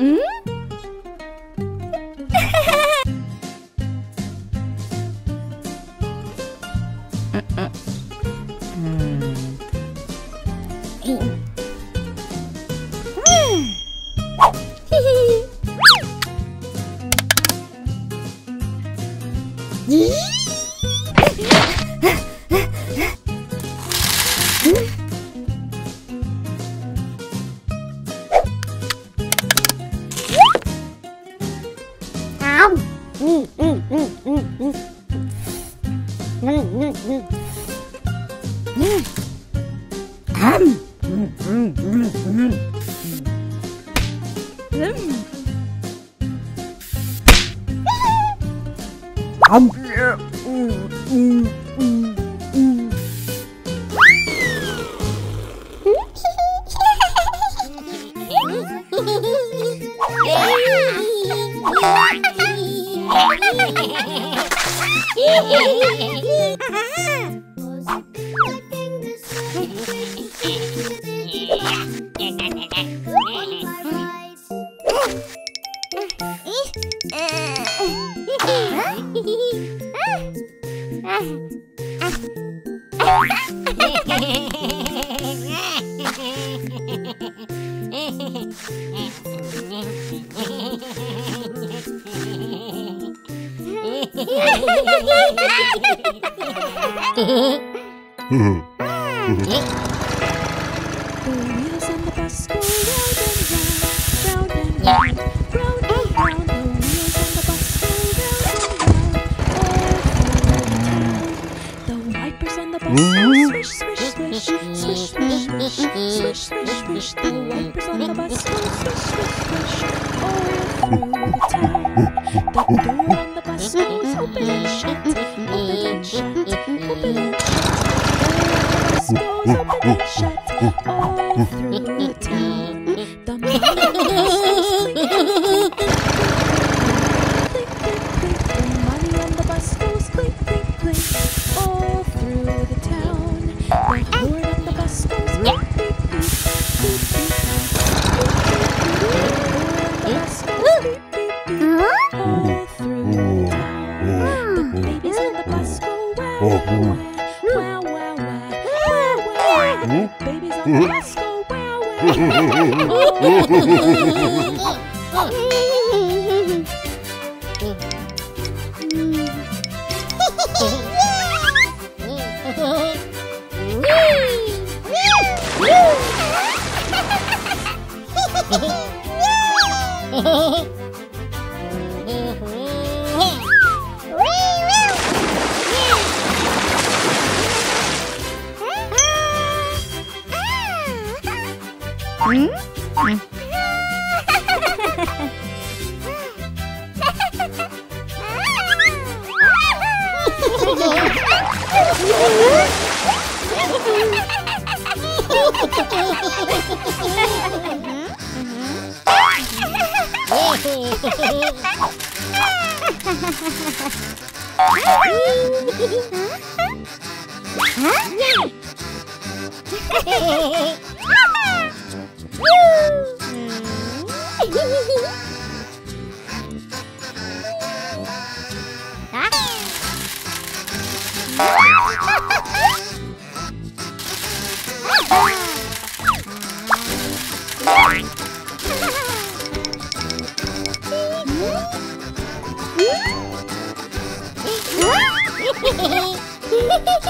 Mm? 음, 음, 음. Mm-hmm. shut, open and shut, open and shut, open and shut. The doors open and shut all through. Oh! Ha ha ha!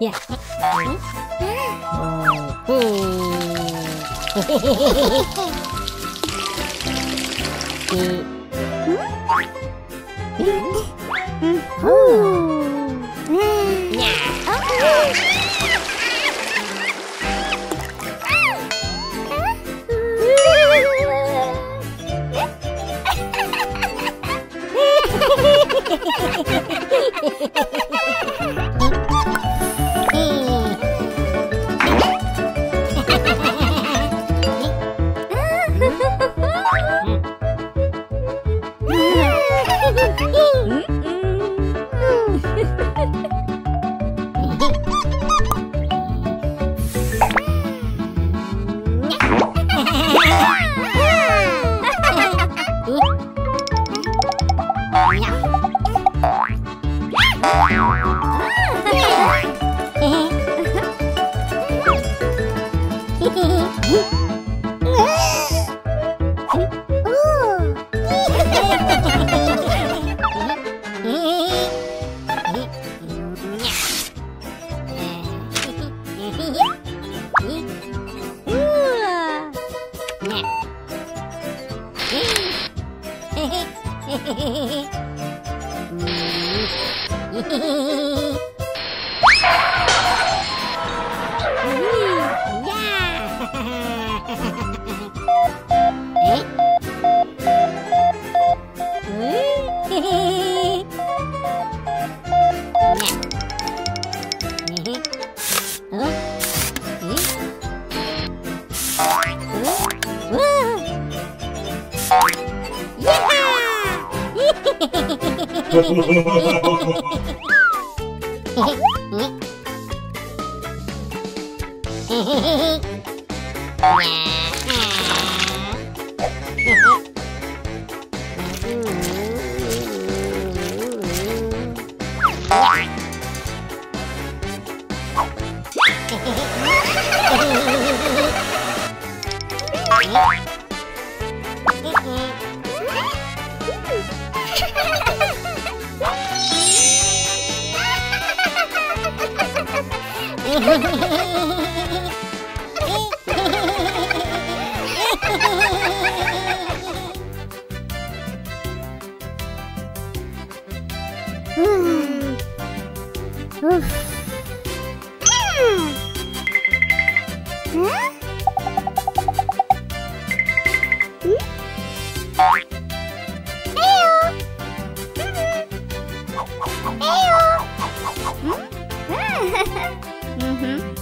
Yeah. Hmm. Oh. こう Oh, What? 에요. 음? Mm-hmm.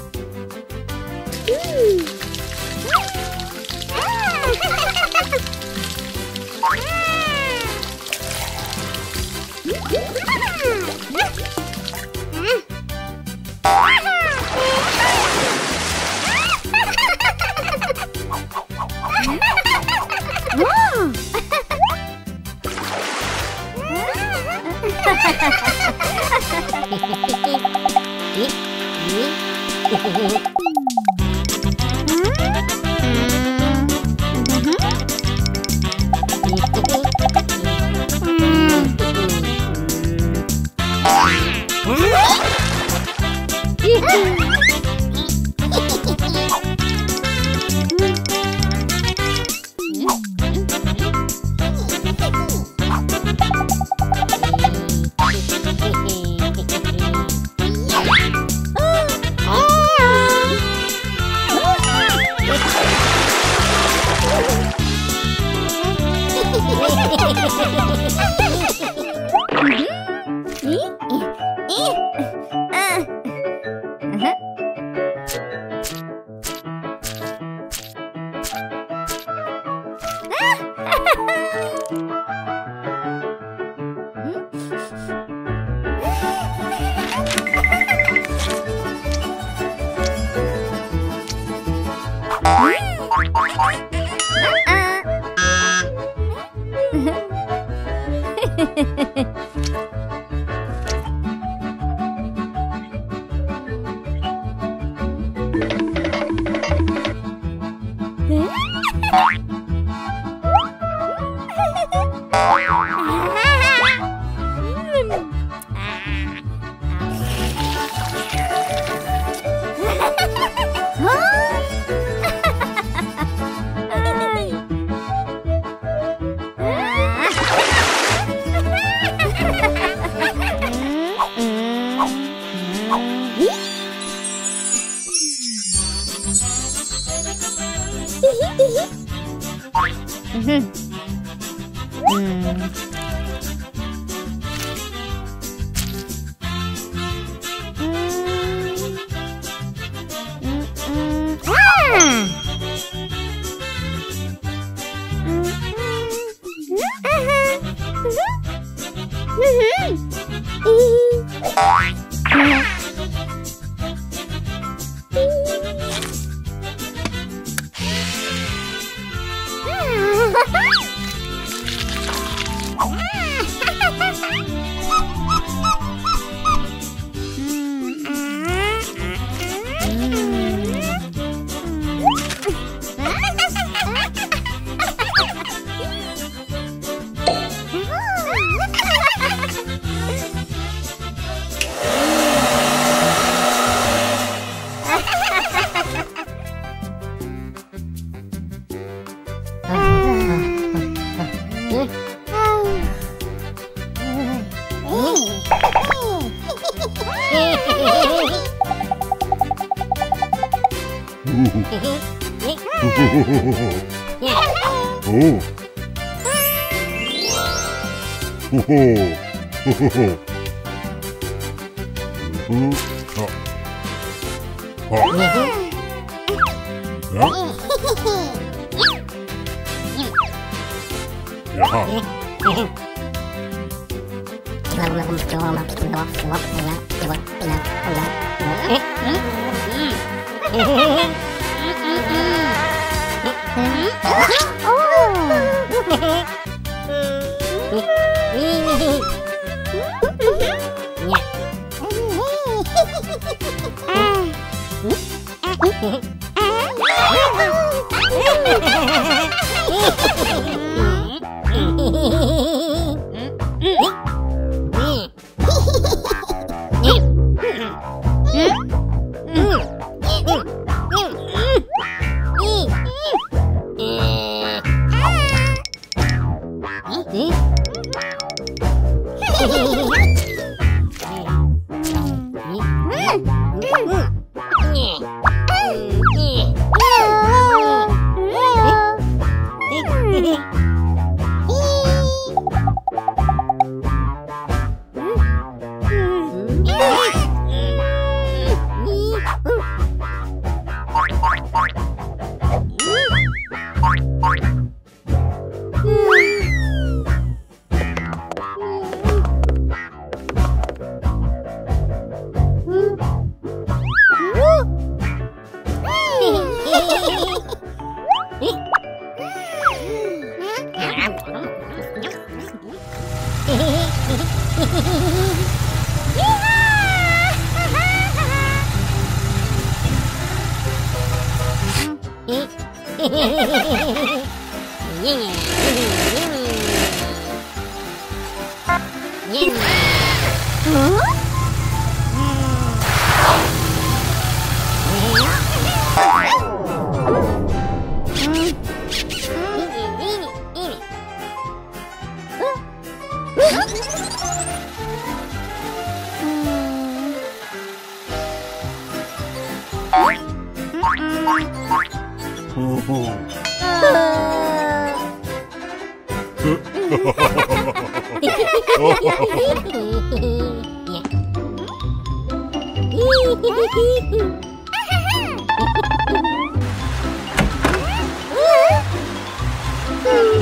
Bye. Hmm? Hmm? 哼，嗯。Mm-hmm. Oh, うんう。 예. Hmm.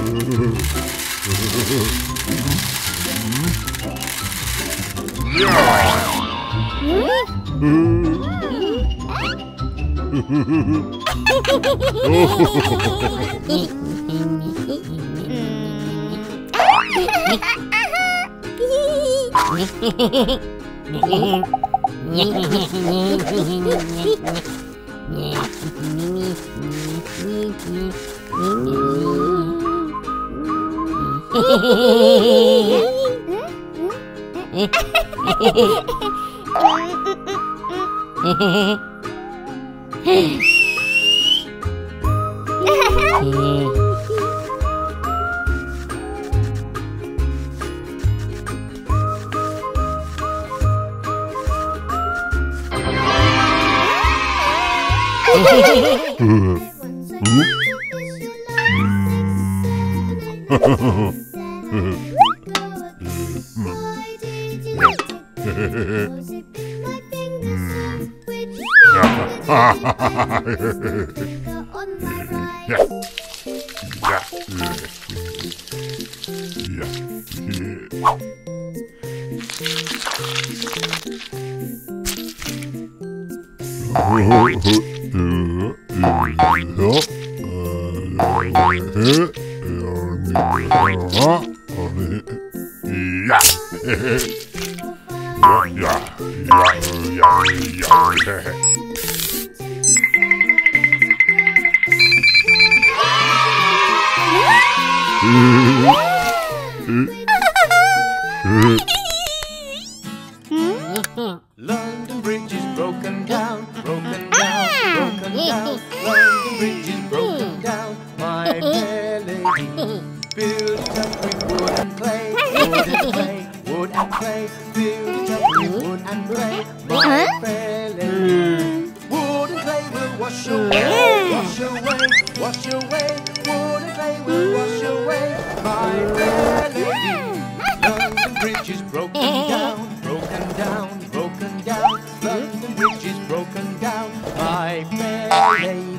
Mm-hmm. Ha ha ha. Yeah. And up with wood and my fair. Wood and clay will wash away, wash away, wash away. Wood and clay will wash away, my fair lady. London Bridge is broken down, broken down, broken down. London Bridge is broken down, my fair lady.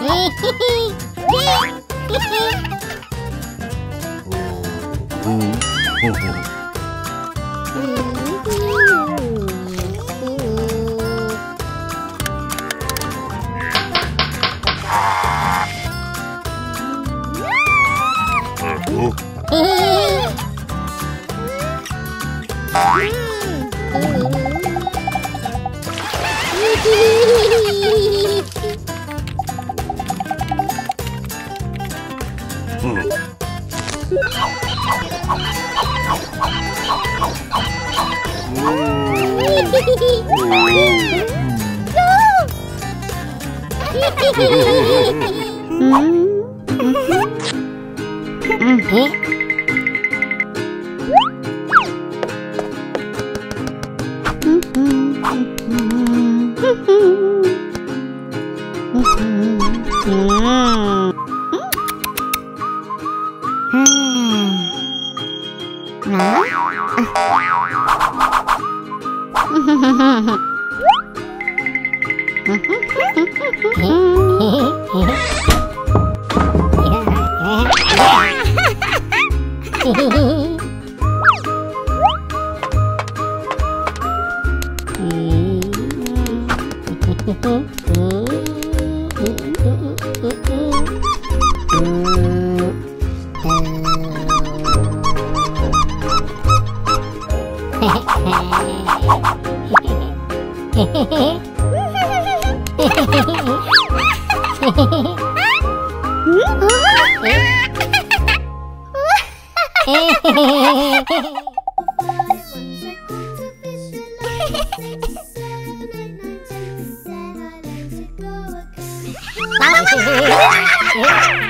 Oh, oh, oh. hum. Hehehehe Oh,